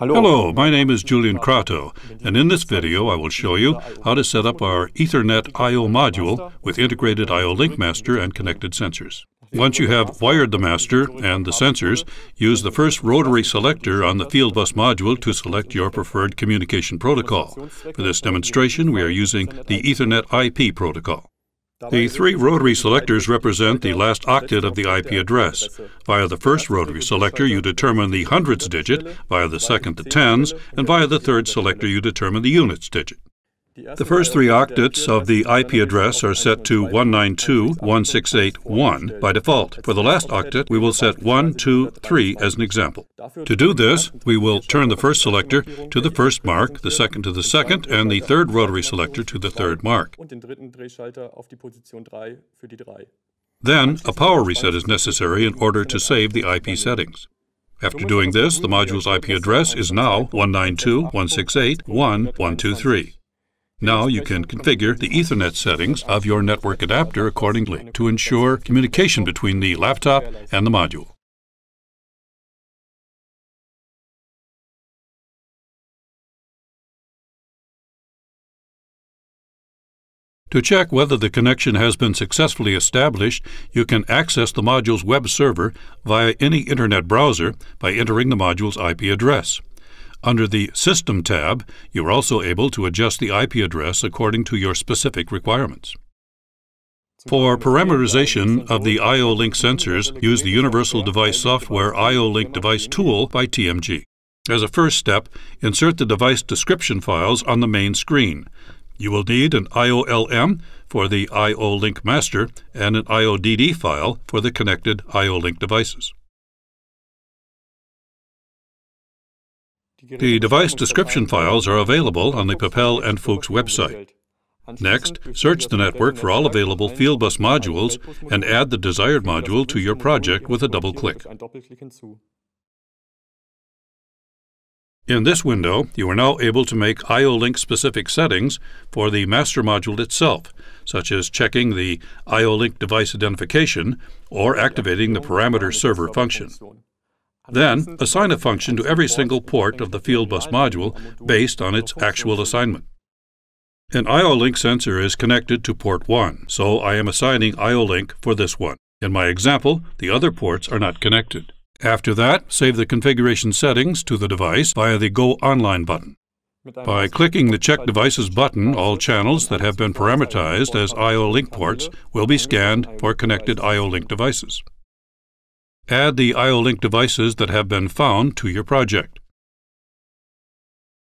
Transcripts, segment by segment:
Hello, my name is Julian Krato, and in this video I will show you how to set up our Ethernet I.O. module with integrated I.O. link master and connected sensors. Once you have wired the master and the sensors, use the first rotary selector on the Fieldbus module to select your preferred communication protocol. For this demonstration, we are using the Ethernet IP protocol. The three rotary selectors represent the last octet of the IP address. Via the first rotary selector, you determine the hundreds digit, via the second the tens, and via the third selector, you determine the units digit. The first three octets of the IP address are set to 192.168.1 by default. For the last octet, we will set 1, 2, 3 as an example. To do this, we will turn the first selector to the first mark, the second to the second, and the third rotary selector to the third mark. Then, a power reset is necessary in order to save the IP settings. After doing this, the module's IP address is now 192.168.1.123. Now you can configure the Ethernet settings of your network adapter accordingly to ensure communication between the laptop and the module. To check whether the connection has been successfully established, you can access the module's web server via any Internet browser by entering the module's IP address. Under the System tab, you are also able to adjust the IP address according to your specific requirements. For parameterization of the IO-Link sensors, use the Universal Device Software IO-Link Device Tool by TMG. As a first step, insert the device description files on the main screen. You will need an IOLM for the IO-Link master and an IODD file for the connected IO-Link devices. The device description files are available on the Pepperl and Fuchs website. Next, search the network for all available Fieldbus modules and add the desired module to your project with a double click. In this window, you are now able to make IO-Link specific settings for the master module itself, such as checking the IO-Link device identification or activating the parameter server function. Then, assign a function to every single port of the Fieldbus module based on its actual assignment. An IO-Link sensor is connected to port 1, so I am assigning IO-Link for this one. In my example, the other ports are not connected. After that, save the configuration settings to the device via the Go Online button. By clicking the Check Devices button, all channels that have been parameterized as IO-Link ports will be scanned for connected IO-Link devices. Add the IO-Link devices that have been found to your project.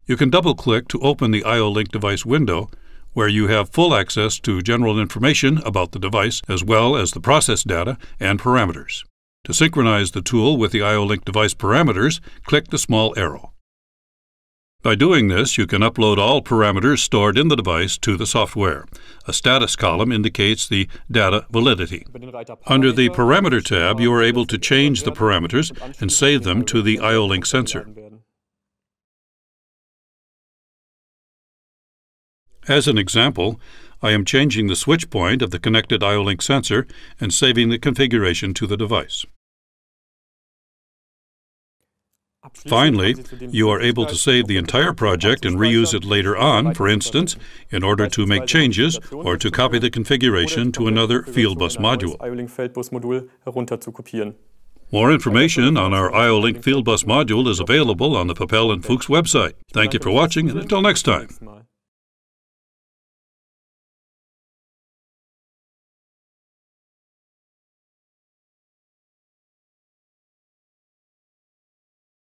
You can double-click to open the IO-Link device window, where you have full access to general information about the device as well as the process data and parameters. To synchronize the tool with the IO-Link device parameters, click the small arrow. By doing this, you can upload all parameters stored in the device to the software. A status column indicates the data validity. Under the Parameter tab, you are able to change the parameters and save them to the IO-Link sensor. As an example, I am changing the switch point of the connected IO-Link sensor and saving the configuration to the device. Finally, you are able to save the entire project and reuse it later on, for instance, in order to make changes or to copy the configuration to another Fieldbus module. More information on our IO-Link Fieldbus module is available on the Pepperl and Fuchs website. Thank you for watching, and until next time.